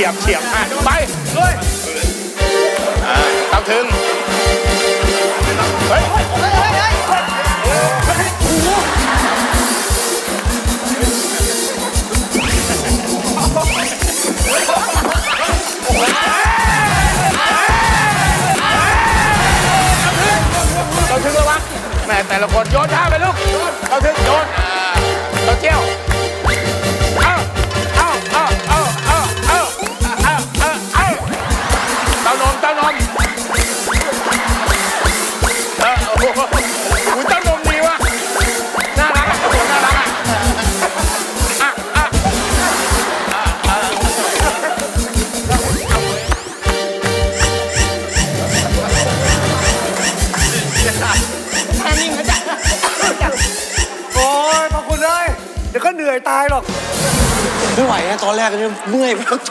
ฉียบเฉียบอะไปเลยอ่าเตาถึงเฮ้ยเราถึงแล้ววะแม่แต่ละคนโยนท่าไปลูกเราถึง นื่อยตายหรอก ไม่ไหวนะตอนแรกก็เมื่อย